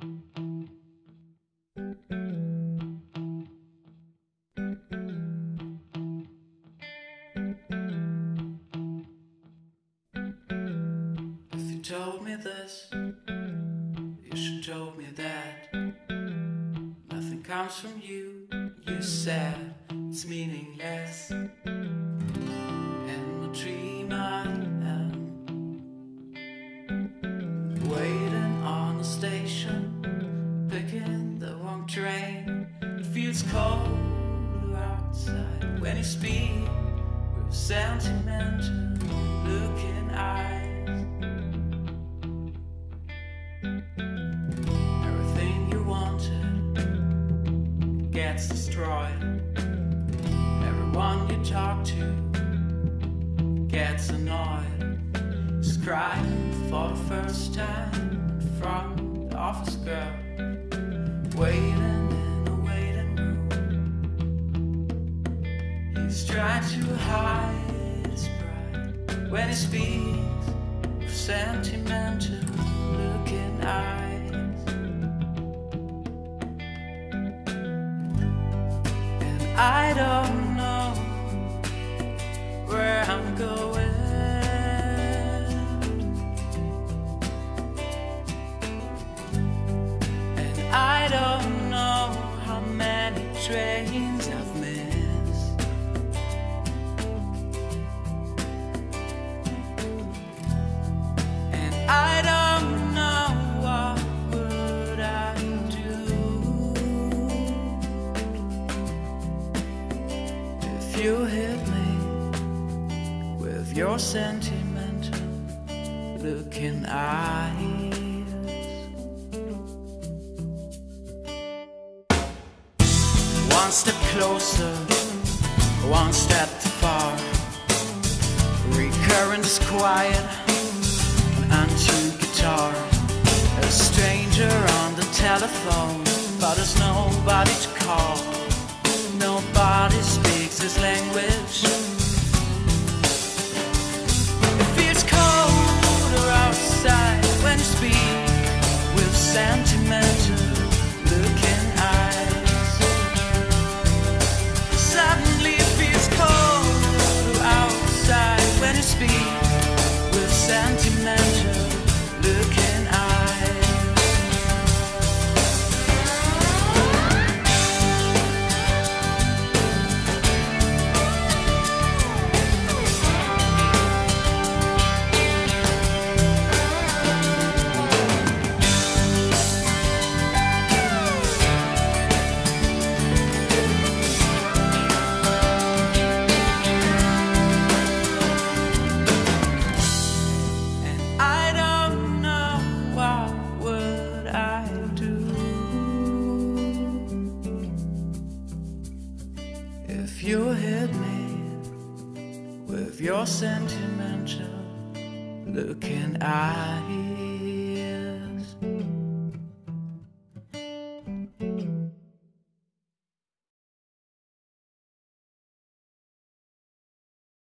If you told me this, you should told me that. Nothing comes from you, you said it's meaningless. It feels cold outside when you speak with sentimental looking eyes. Everything you wanted gets destroyed. Everyone you talk to gets annoyed. Just crying for the first time in front of the office girl, to hide his pride when he speaks with sentimental looking eyes. And I don't know where I'm going. And I don't know how many trains I've missed. You hit me with your sentimental looking eyes. One step closer, one step far. Recurrent disquiet, an untuned guitar. A stranger on the telephone, but there's nobody to call. Nobody speaks his language. It feels colder outside when you speak with sentimental hit me with your sentimental looking eyes.